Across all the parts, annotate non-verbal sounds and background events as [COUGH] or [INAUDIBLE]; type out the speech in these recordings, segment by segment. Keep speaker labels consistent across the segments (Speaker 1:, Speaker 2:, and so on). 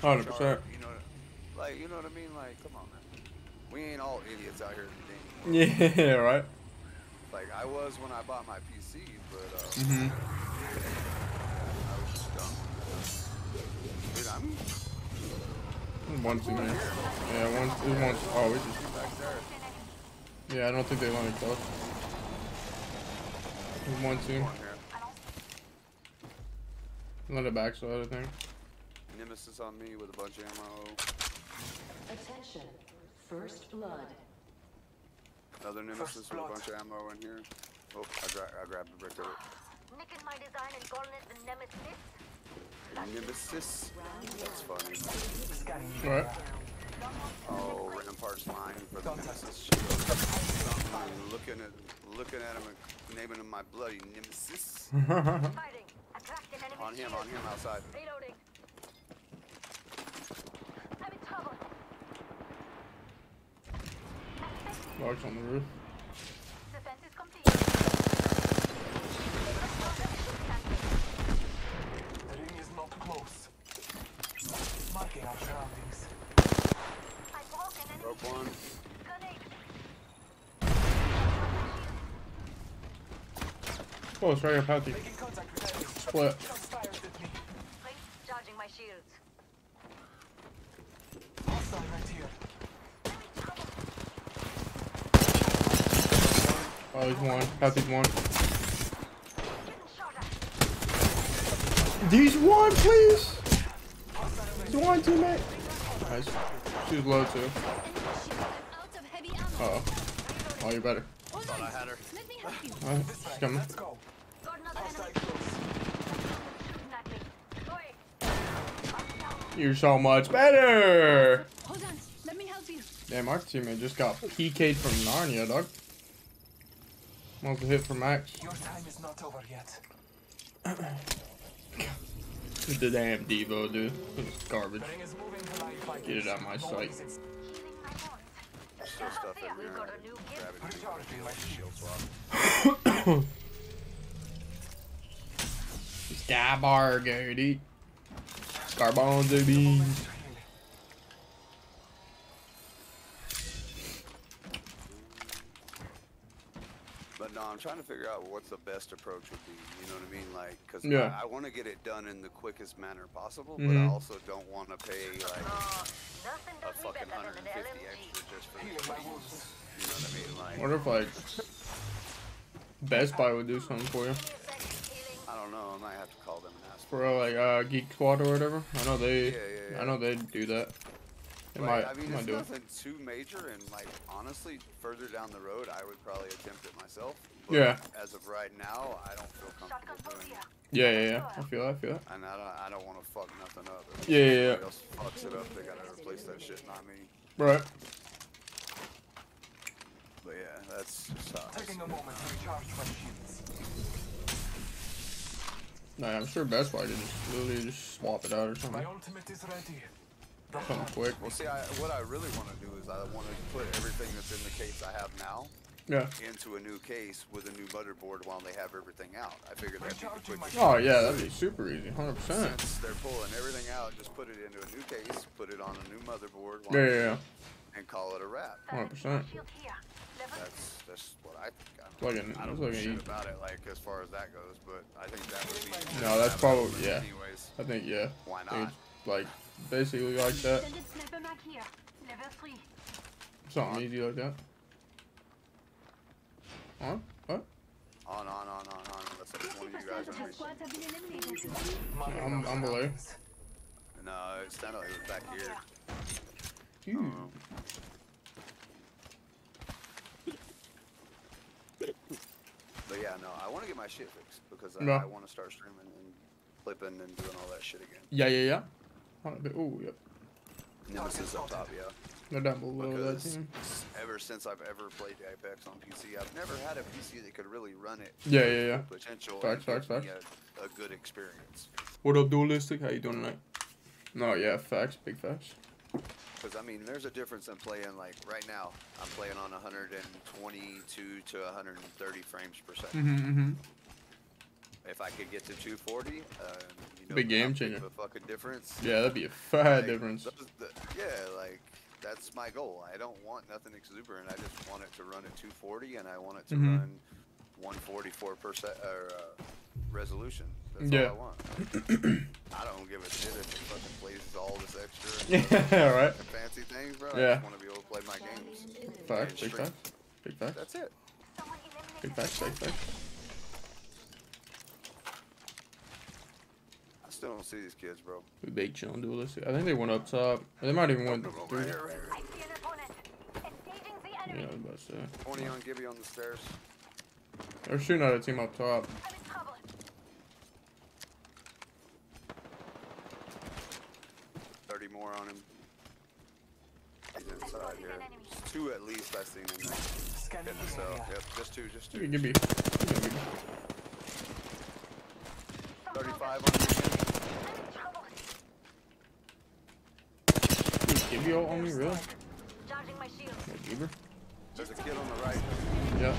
Speaker 1: Hundred
Speaker 2: charge,
Speaker 1: percent.
Speaker 2: You know, like you know what I mean? Like, come on, man. We ain't all idiots out here in the game. [LAUGHS]
Speaker 1: Yeah, right.
Speaker 2: Like I was when I bought my PC, but uh,
Speaker 1: Mhm.
Speaker 2: I was just dumb. Dude, I'm
Speaker 1: One too many. Yeah, one. There's one. Oh, we just.
Speaker 2: back there.
Speaker 1: Yeah, I don't think they me close. There's one team.
Speaker 2: On
Speaker 1: it backside, I think.
Speaker 2: Nemesis on me with a bunch of ammo.
Speaker 3: Attention. First blood.
Speaker 2: Another Nemesis with a bunch of ammo in here. Oh, I, gra I grabbed a brick of it.
Speaker 4: Nick and my design and calling it the Nemesis.
Speaker 2: Nemesis. That's funny.
Speaker 1: What?
Speaker 2: Oh, Rampart's mine for the Nemesis shield. I'm looking at looking at him and naming him my bloody Nemesis. [LAUGHS]
Speaker 4: Fighting. Attract an enemy
Speaker 2: On him, on him outside.
Speaker 4: Reloading. I'm in trouble.
Speaker 1: Large on the roof.
Speaker 5: Close.
Speaker 1: Right
Speaker 5: with enemy.
Speaker 1: Split.
Speaker 5: Shots fired at me.
Speaker 4: Please, charging my shields.
Speaker 5: Hostile right here.
Speaker 1: Oh, he's one. Patty's one.
Speaker 4: Getting shot at.
Speaker 1: These one, please. He's one, teammate. Nice. She was low too.
Speaker 6: Enemy shield. I'm out of heavy ammo.
Speaker 1: Uh oh. Oh, you're better.
Speaker 2: Thought I had her.
Speaker 6: Let me help you.
Speaker 1: Alright,
Speaker 5: This
Speaker 1: she's
Speaker 5: way.
Speaker 1: coming.
Speaker 5: Let's go.
Speaker 4: Got another
Speaker 5: Hostile
Speaker 4: enemy
Speaker 5: close.
Speaker 4: shooting at me. Oi.
Speaker 1: You're so much better.
Speaker 6: Hold on. Let me help you.
Speaker 1: Damn, our teammate just got PK'd from Narnia, dog. Almost a hit for Max.
Speaker 5: Your time is not over yet.
Speaker 1: The damn Devo, dude. It's garbage.
Speaker 5: Is moving to life like
Speaker 1: Get it
Speaker 5: this.
Speaker 1: out my sight.
Speaker 5: exits.
Speaker 4: Healing my wounds.
Speaker 2: Still stuff in there.
Speaker 4: got a new gift. [COUGHS]
Speaker 2: Grab it.
Speaker 5: Recharging my
Speaker 2: Shield
Speaker 5: shields.
Speaker 2: swap.
Speaker 1: Skybar, dude. Scarbone, baby.
Speaker 5: Moment to heal.
Speaker 2: But no, I'm trying to figure out what's the best approach would be. You know what I mean? Like, cause
Speaker 1: Yeah.
Speaker 2: I, I want to get it done in the quickest manner possible, but I
Speaker 1: Mhm.
Speaker 2: also don't want to pay like
Speaker 4: Uh,
Speaker 2: a fucking
Speaker 4: better than an
Speaker 2: 150 extra just for the
Speaker 5: my
Speaker 2: You know what I mean? Like,
Speaker 1: What if like Best Buy would do something for you?
Speaker 4: Give me a second, healing.
Speaker 2: I don't know. I might have to call them and ask.
Speaker 1: For like uh, Geek Squad or whatever. I know they.
Speaker 2: Yeah, yeah, yeah.
Speaker 1: I know they'd do that. They
Speaker 2: Like,
Speaker 1: might.
Speaker 2: I mean, it's
Speaker 1: do it.
Speaker 2: nothing too major, and like honestly, further down the road, I would probably attempt it myself. But
Speaker 1: Yeah.
Speaker 2: As of right now, I don't feel comfortable doing it,
Speaker 1: Yeah, yeah, yeah. I feel. that, I feel. that.
Speaker 2: and I don't. I don't want to fuck nothing up. If
Speaker 1: Yeah, yeah, yeah.
Speaker 2: else fucks it up, they gotta replace that shit, not me.
Speaker 1: Right.
Speaker 2: But yeah, that's just
Speaker 5: Taking a moment to recharge my shields.
Speaker 1: Nah, I'm sure Best Buy could just literally just swap it out or
Speaker 5: My
Speaker 1: something.
Speaker 5: ultimate is ready. The
Speaker 1: Something [LAUGHS]
Speaker 5: blood.
Speaker 1: quick.
Speaker 2: Well, see, I, what I really want to do is I want to put everything that's in the case I have now
Speaker 1: Yeah.
Speaker 2: into a new case with a new motherboard while they have everything out. I figured that'd be the
Speaker 5: Recharging my
Speaker 2: quickest.
Speaker 1: Oh yeah, that'd be super easy. Hundred percent.
Speaker 2: Since they're pulling everything out, just put it into a new case, put it on a new motherboard,
Speaker 1: Yeah, yeah, yeah.
Speaker 2: and call it a wrap.
Speaker 1: Hundred percent.
Speaker 4: Shield here. Level
Speaker 2: That's that's what I think. I,
Speaker 1: Like an-
Speaker 2: I don't know
Speaker 1: like
Speaker 2: shit
Speaker 1: an-
Speaker 2: about it, like as far as that goes, but I think that would be.
Speaker 1: No, that's probably- yeah.
Speaker 2: Anyways,
Speaker 1: I think yeah.
Speaker 2: why not?
Speaker 1: like basically like that.
Speaker 4: Extended sniper mag here. Level 3.
Speaker 1: Something easy like that. Huh? What?
Speaker 2: On, on, on, on, on. Unless it's one of you guys are
Speaker 6: Squads have been eliminated.
Speaker 5: Marking
Speaker 1: I'm- I'm below.
Speaker 2: No, it sounded like it was back here.
Speaker 1: Phew.
Speaker 2: Um, but yeah, no, I want to get my shit fixed because I,
Speaker 1: Yeah.
Speaker 2: I want to start streaming and flipping and doing all that shit again.
Speaker 1: Yeah, yeah, yeah. Oh, yep.
Speaker 2: Nemesis up top, yeah.
Speaker 1: They're down below that
Speaker 2: Because
Speaker 1: team.
Speaker 2: ever since I've ever played Apex on PC, I've never had a PC that could really run it.
Speaker 1: Yeah, yeah, yeah.
Speaker 2: Potential.
Speaker 1: Facts, facts,
Speaker 2: give A, a good experience.
Speaker 1: What up, dualistic? How you doing tonight? No, yeah, facts, big facts.
Speaker 2: Because I mean, there's a difference in playing. Like right now, I'm playing on 122 to 130 frames per second.
Speaker 1: Mm-hmm, mm-hmm.
Speaker 2: If I could get to 240, uh, you know,
Speaker 1: Big game changer.
Speaker 2: A fucking difference.
Speaker 1: Yeah, that'd be a [LAUGHS] fat
Speaker 2: Like,
Speaker 1: difference.
Speaker 2: those- the- yeah, like that's my goal. I don't want nothing exuberant. I just want it to run at 240, and I want it to
Speaker 1: Mhm.
Speaker 2: run 144 percent or uh, resolution. That's
Speaker 1: Yeah.
Speaker 2: all I want. [CLEARS THROAT] I don't give a shit if it fucking plays all this extra [LAUGHS]
Speaker 1: Yeah, right.
Speaker 2: fancy things, bro. I
Speaker 1: Yeah.
Speaker 2: just want to be able to play my games.
Speaker 1: Facts, big facts. Big facts.
Speaker 2: That's it.
Speaker 1: Big facts, big facts.
Speaker 2: Still don't see these kids, bro.
Speaker 1: We big chilling dualistic. I think they went up top. They might even went
Speaker 2: Right
Speaker 1: through.
Speaker 2: here, right here.
Speaker 4: I see an opponent. Engaging the
Speaker 1: Yeah. I was about to say.
Speaker 2: 20 on Gibby on the stairs.
Speaker 1: They're shooting at a team up top.
Speaker 4: I'm in trouble.
Speaker 2: Thirty more on him. He's inside here. There's two at least I've seen in there.
Speaker 5: Scanning
Speaker 2: the
Speaker 5: the
Speaker 2: cell. Yep, just two, just
Speaker 1: You
Speaker 2: two.
Speaker 1: can give me. you can give me.
Speaker 4: From
Speaker 2: 35
Speaker 4: cover.
Speaker 2: on you.
Speaker 4: I'm in trouble.
Speaker 1: Dude, give you all on me, really?
Speaker 4: Charging my shield.
Speaker 1: Yeah,
Speaker 2: There's a kid on the right.
Speaker 1: Yeah.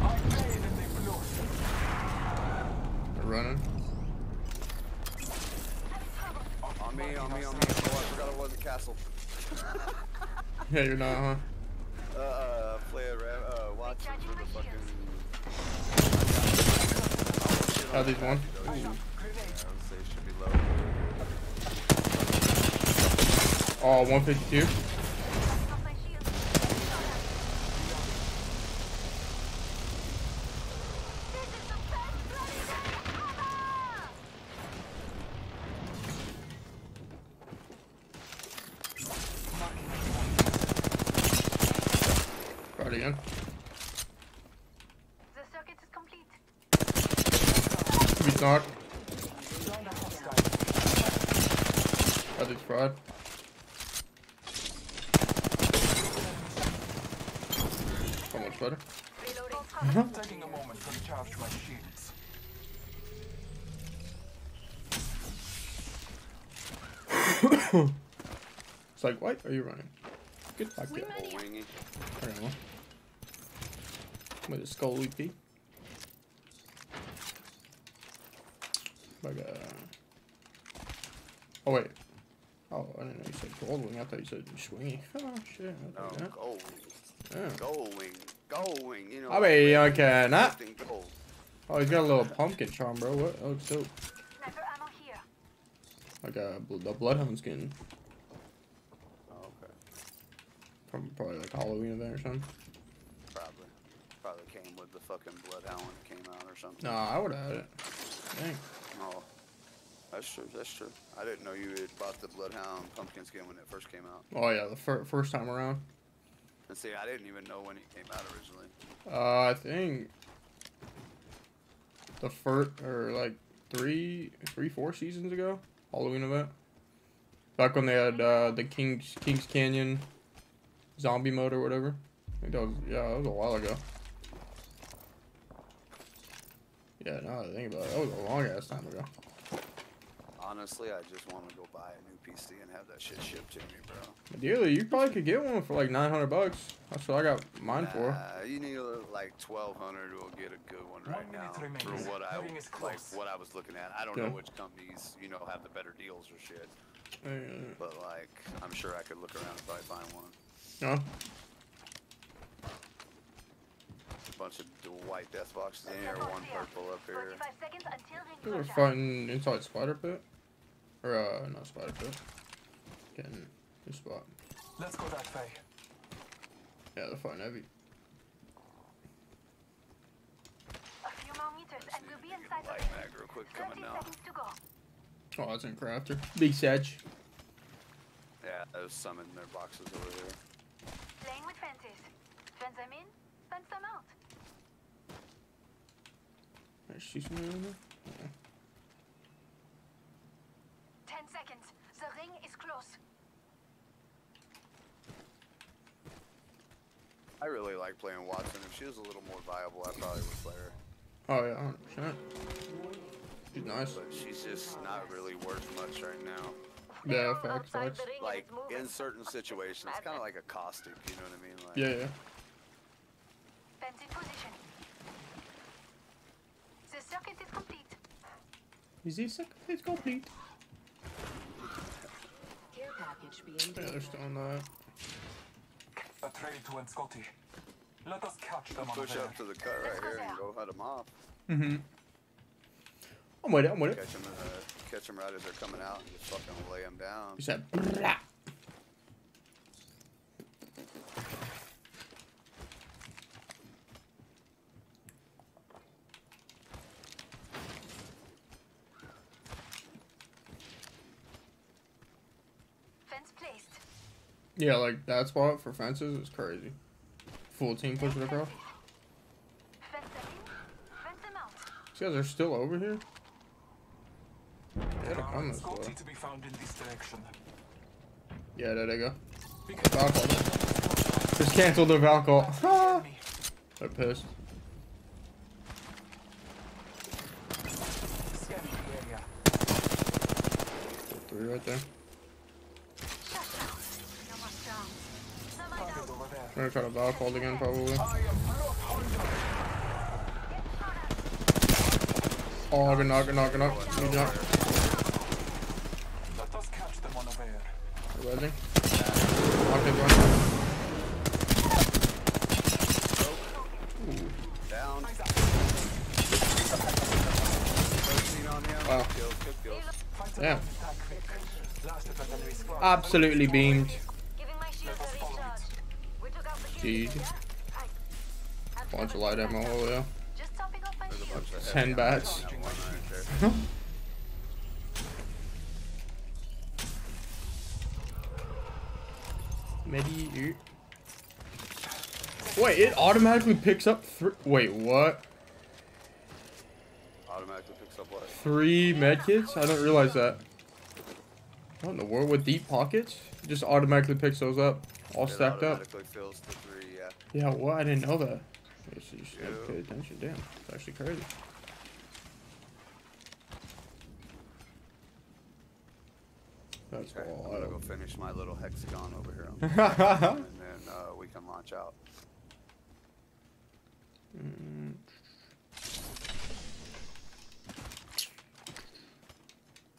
Speaker 5: I paid and they blew.
Speaker 1: They're running.
Speaker 2: On me, on me, on me. Oh, I forgot it wasn't castle. [LAUGHS]
Speaker 1: Yeah, you're not, huh?
Speaker 2: Uh, uh, play a rev, uh, watch the fucking. Should be low.
Speaker 1: Oh, 152.
Speaker 4: Off my shield. This is the best bloody day ever!
Speaker 1: Try it again.
Speaker 4: The circuit is complete.
Speaker 1: He's knocked.
Speaker 5: Down the hostile.
Speaker 1: Got this fraud. So much better.
Speaker 5: Taking a moment to recharge my shields.
Speaker 1: It's like, why are you running? Get back
Speaker 6: We
Speaker 1: there.
Speaker 6: might-
Speaker 2: Little wingy.
Speaker 1: Okay, well. With a skull EP. Like a. Oh wait. Oh, I didn't know you said gold wing. I thought you said swingy. Oh shit.
Speaker 2: No,
Speaker 1: Okay, yeah.
Speaker 2: gold.
Speaker 1: Yeah.
Speaker 2: Going, going, you know.
Speaker 1: I mean, okay, not. Oh, he's got a little pumpkin charm, bro. What? Oh, it's dope.
Speaker 4: Sniper ammo here.
Speaker 1: Like a bl- the bloodhound skin
Speaker 2: Oh, okay.
Speaker 1: from probably like Halloween event or something.
Speaker 2: Probably. Probably came with the fucking bloodhound when it came out or something.
Speaker 1: Nah, I would have had it. Dang.
Speaker 2: Oh, that's true. That's true. I didn't know you had bought the Bloodhound pumpkin skin when it first came out.
Speaker 1: Oh yeah, the fir- first time around.
Speaker 2: And see, I didn't even know when it came out originally.
Speaker 1: Uh, I think the first or like three, three, four seasons ago, Halloween event. Back when they had uh, the Kings Kings Canyon zombie mode or whatever. I think that was yeah, that was a while ago. Yeah, now that I think about it, that was a long ass time ago.
Speaker 2: Honestly, I just want to go buy a new PC and have that shit shipped to me, bro.
Speaker 1: Ideally, you probably could get one for like nine hundred bucks. That's what I got mine for.
Speaker 2: You need like twelve hundred to get a good one right
Speaker 5: One
Speaker 2: now. For what I like, what I was looking at. I don't
Speaker 1: Okay.
Speaker 2: know which companies you know have the better deals or shit,
Speaker 1: Uh,
Speaker 2: but like I'm sure I could look around and probably find one.
Speaker 1: no,
Speaker 2: A bunch of white death boxes in here, one purple up here.
Speaker 4: 45 seconds until ring
Speaker 1: we were
Speaker 4: closure.
Speaker 1: fighting inside Spider Pit, or uh, not Spider Pit. Getting this spot.
Speaker 5: Let's go that way.
Speaker 1: Yeah, they're fighting heavy.
Speaker 4: A few more meters and we'll be inside the
Speaker 2: light
Speaker 4: ring.
Speaker 2: mag real quick coming now.
Speaker 4: to go.
Speaker 1: Oh, that's in Crafter. Big Sedge.
Speaker 2: Yeah, there's some in their boxes over there.
Speaker 4: Playing with fences. Fence them in, fence them out.
Speaker 1: I see something in
Speaker 2: I really like playing Wattson. If she was a little more viable, I probably would play her.
Speaker 1: Oh yeah. She's nice.
Speaker 2: But she's just not really worth much right now.
Speaker 1: Yeah, facts, facts.
Speaker 2: Like, in certain situations, it's kind of like a caustic, you know what I mean? Like,
Speaker 1: yeah, yeah.
Speaker 4: Position.
Speaker 1: The circuit is complete. Is the circuit complete?
Speaker 3: Care package being
Speaker 1: yeah, they're still on that.
Speaker 5: A trail to Scotty. Let us catch them
Speaker 2: Push
Speaker 5: there.
Speaker 2: up to the cut right here and go head them off.
Speaker 1: Mm-hmm. I'm with it. I'm with it.
Speaker 2: Catch them, uh, catch 'em right as they're coming out and just fucking lay them down.
Speaker 1: You said. "Blah."
Speaker 6: Fence placed.
Speaker 1: Yeah, like that spot for fences is crazy. Full team pushing across. These guys are still over here.
Speaker 5: There are
Speaker 1: way.
Speaker 5: To be found in this direction.
Speaker 1: Yeah, there they go.
Speaker 5: Be
Speaker 1: Just canceled their Valcall. [LAUGHS] They're pissed. Three right there.
Speaker 6: Shut down. No more sounds. Some eye
Speaker 5: Target
Speaker 6: down.
Speaker 5: over there.
Speaker 1: We're gonna try to Valcall again, probably. Oh, good knock, good knock, good knock. Good knock.
Speaker 5: Let us catch them unaware.
Speaker 1: Ready. It, run.
Speaker 2: Down.
Speaker 5: Up.
Speaker 2: 13 on him.
Speaker 1: Wow.
Speaker 2: Kills, good kills.
Speaker 6: Have
Speaker 1: Bunch of
Speaker 6: cover.
Speaker 1: light ammo, oh yeah.
Speaker 6: Just topping off my
Speaker 2: There's a
Speaker 6: shield.
Speaker 2: bunch of
Speaker 1: Ten bats.
Speaker 2: ammo on one right there.
Speaker 1: Medi. Wait, it automatically picks up three. Wait, what?
Speaker 2: Automatically picks up what?
Speaker 1: Three medkits? I didn't realize that. What in the world with deep pockets? It just automatically picks those up, all
Speaker 2: It
Speaker 1: stacked up.
Speaker 2: fills the three, yeah.
Speaker 1: Yeah, what? I didn't know that. I guess you should have
Speaker 2: Yeah.
Speaker 1: paid attention. Damn, it's actually crazy. That's
Speaker 2: Okay, I'm gonna go finish my little hexagon over here, [LAUGHS] on the and then uh, we can launch out.
Speaker 1: Mm,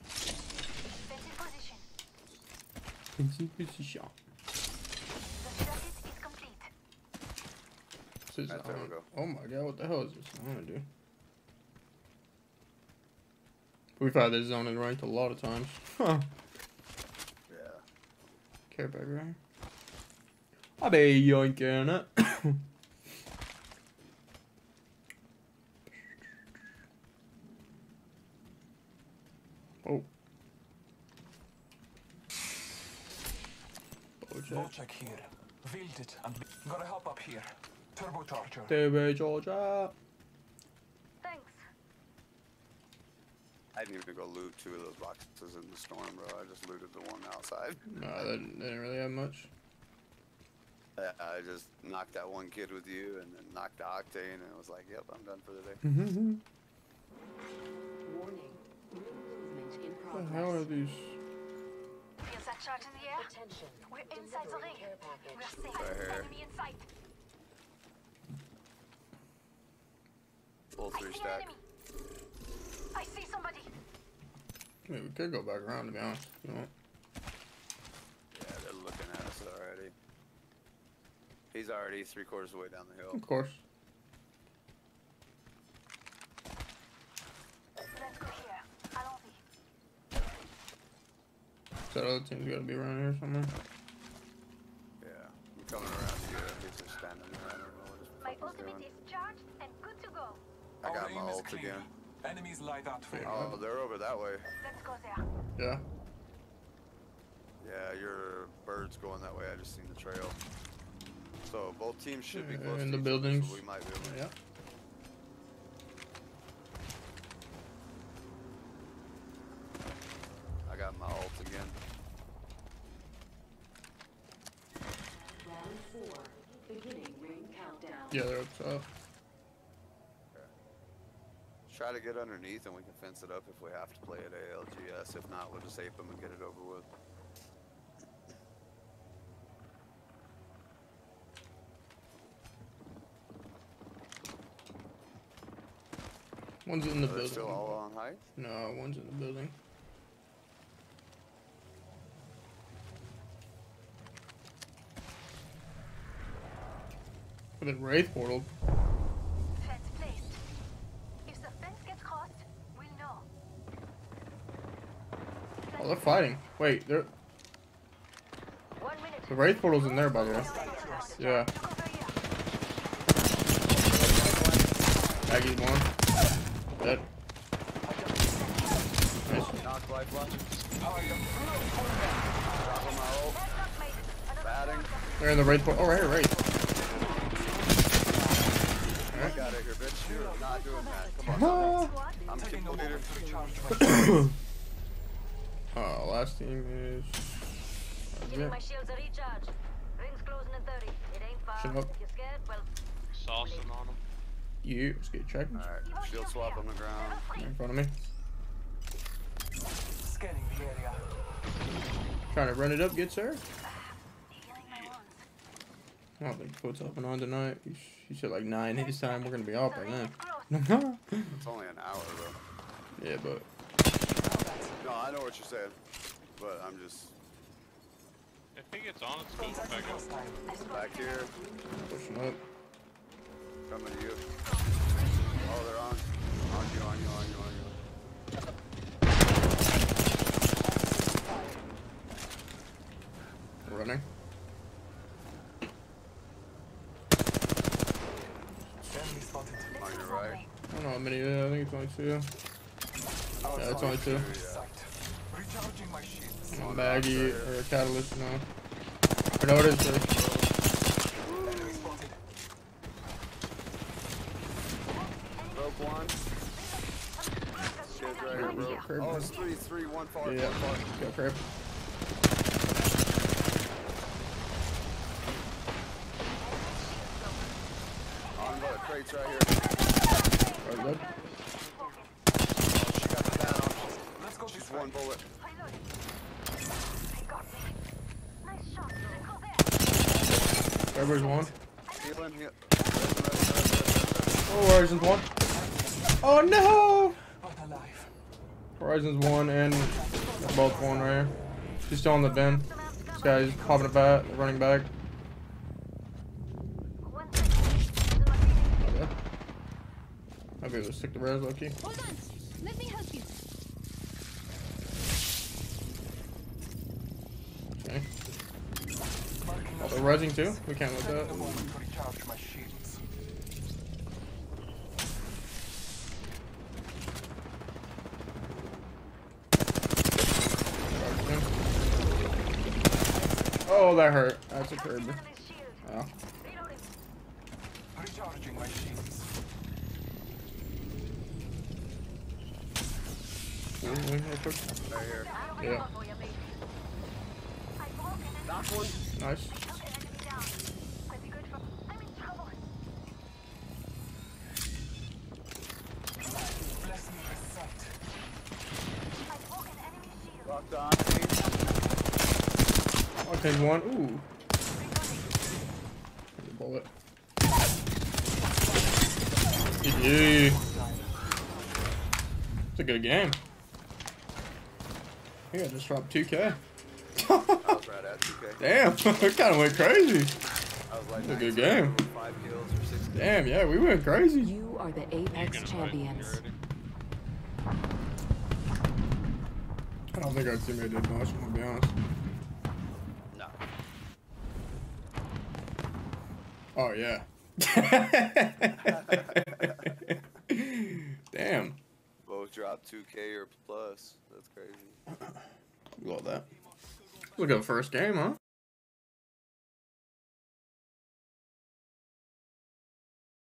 Speaker 6: Fence in position.
Speaker 1: Fencing position.
Speaker 6: The circuit is complete.
Speaker 1: This is
Speaker 2: Right, there
Speaker 1: on- Oh my god, what the hell is this zone, dude? We've had this zone in ranked a lot of times. Huh.
Speaker 2: Yeah.
Speaker 1: Care pack [COUGHS] oh. right here. I'll be yoinking it. oh. Bocek.
Speaker 5: Bocek here. Wield it and gotta help up here. Turbocharger.
Speaker 1: TV Georgia.
Speaker 6: Thanks.
Speaker 2: I didn't even go loot two of those boxes in the storm, bro. I just looted the one outside.
Speaker 1: Nah, they didn't, they didn't really have much.
Speaker 2: Yeah, I just knocked that one kid with you and then knocked the octane and it was like, yep, I'm done for the day. [LAUGHS]
Speaker 3: Warning. Movement in
Speaker 1: What the hell are these?
Speaker 6: Feels that charge in the air?
Speaker 3: Attention.
Speaker 6: We're inside the ring. We're
Speaker 3: package.
Speaker 6: safe.
Speaker 2: Right.
Speaker 6: Enemy in sight.
Speaker 2: Full three
Speaker 6: see
Speaker 2: stack.
Speaker 6: I see somebody.
Speaker 1: I mean, we could go back around to be honest. You know.
Speaker 2: Yeah, they're looking at us already. He's already three quarters of the way down the hill.
Speaker 1: Of course.
Speaker 6: Let's go here. Allons-y.
Speaker 1: That other team's gotta be around here somewhere.
Speaker 2: Yeah, I'm coming around to you. He's just standing there. I don't know what his
Speaker 6: My ultimate is charged and good to go.
Speaker 2: I got
Speaker 5: aim
Speaker 2: my
Speaker 5: is
Speaker 2: ult
Speaker 5: clear.
Speaker 2: again.
Speaker 5: Enemies lie that way.
Speaker 2: Oh, they're over that way.
Speaker 6: Let's go there.
Speaker 1: Yeah.
Speaker 2: Yeah, your bird's going that way. I just seen the trail. So both teams should be
Speaker 1: Yeah,
Speaker 2: close
Speaker 1: in
Speaker 2: to
Speaker 1: the
Speaker 2: each other, so
Speaker 1: buildings.
Speaker 2: we might be able to
Speaker 1: Yeah.
Speaker 2: I got my ult again.
Speaker 3: Round four. Beginning ring countdown.
Speaker 1: Yeah, they're up top.
Speaker 2: Try to get underneath and we can fence it up if we have to play at ALGS. If not, we'll just ape them and get it over with.
Speaker 1: One's in the
Speaker 2: Are
Speaker 1: building.
Speaker 2: still all on height?
Speaker 1: No, one's in the building. With a wraith portal. They're fighting. Wait, they're the wraith portal's in there, by the way. Yeah,
Speaker 6: Look over here.
Speaker 1: Maggie's one. Dead. Nice.
Speaker 2: Knock lifeline.
Speaker 5: How are you?
Speaker 2: Drop on my ult.
Speaker 6: Headshot made. Another
Speaker 2: Batting.
Speaker 1: They're in the wraith portal. Oh, right here, wraith.
Speaker 2: Get out of here, bitch. [COUGHS] [COUGHS] [COUGHS]
Speaker 1: last team is.
Speaker 6: Giving my shields a recharge. Rings closing in 30. It ain't far.
Speaker 1: Shut up.
Speaker 6: If you're scared, well,
Speaker 7: Saucing on them.
Speaker 1: You, let's get checked.
Speaker 2: Alright, shield swap on the ground.
Speaker 1: In front of me.
Speaker 5: Scanning the area.
Speaker 1: Trying to run it up, get sir.
Speaker 6: healing my wounds.
Speaker 1: I don't think Foot's up and on tonight. He, said like 9 his time. We're gonna be off by
Speaker 6: The
Speaker 1: then. [LAUGHS]
Speaker 2: It's only an hour though.
Speaker 1: yeah, but
Speaker 2: No, I know what you're saying. But I'm just
Speaker 7: If he gets on, it's going
Speaker 5: Contact
Speaker 7: back up.
Speaker 2: back here.
Speaker 1: pushing up.
Speaker 2: Coming to you. Oh, they're on. On you, on you, on you, on you.
Speaker 1: Running.
Speaker 5: Enemy.
Speaker 2: On your right.
Speaker 1: I don't know how many. Uh, I think it's only two.
Speaker 2: Oh,
Speaker 1: Yeah, it's only two.
Speaker 2: Yeah.
Speaker 5: Sight. Recharging my shields.
Speaker 1: A Maggie or a catalyst. No. Or no, it is. Uh,
Speaker 2: Broke one. Shit right here, bro.
Speaker 1: Crib.
Speaker 2: Oh, it's three, three, one far,
Speaker 1: Yeah.
Speaker 2: one far.
Speaker 1: Go crap.
Speaker 2: On the crates right here.
Speaker 1: Alright, good.
Speaker 2: She got the down.
Speaker 5: Let's go
Speaker 2: She's one bullet.
Speaker 6: Reloading. They got me. Nice shot. Let's go there.
Speaker 1: Everybody's one.
Speaker 2: Healing, heal.
Speaker 1: Oh, Horizon's one. Oh no! Horizon's one and both one right here. She's still on the bin. This guy's popping a bat, running back.
Speaker 6: One second. Using my breathing.
Speaker 1: Okay. I'll be stick the res, lucky.
Speaker 4: Hold on. Let me help you.
Speaker 1: Okay.
Speaker 5: Marking
Speaker 1: Oh,
Speaker 5: us.
Speaker 1: They're resing too? We can't let that.
Speaker 5: a moment to recharge my shields.
Speaker 1: Oh, that hurt. That's a curb. Oh.
Speaker 5: Recharging my shields.
Speaker 1: Ooh, real quick.
Speaker 2: Right here.
Speaker 1: Yeah.
Speaker 6: yeah. for you, mate. I've broken an
Speaker 2: Knock one.
Speaker 1: Nice.
Speaker 6: Took an enemy down. Might be good for. I'm in trouble.
Speaker 5: Bless me with sight.
Speaker 6: I've broken enemy shield.
Speaker 2: Locked on.
Speaker 1: Octane's one. Ooh. There's a bullet. GG. It's a good game. I think I just dropped 2k.
Speaker 2: I was right at 2K.
Speaker 1: Damn, [LAUGHS] it kind of went crazy.
Speaker 2: I was like,
Speaker 1: It's a good game.
Speaker 2: Five kills or six kills.
Speaker 1: Damn, yeah, we went crazy.
Speaker 3: You are the Apex champions.
Speaker 1: I don't think our teammate did much, I'm gonna be honest. Oh, yeah. [LAUGHS] Damn.
Speaker 2: Both dropped 2K or plus. That's crazy.
Speaker 1: Love that. Look at the first game, huh?